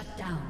Shut down.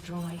destroyed.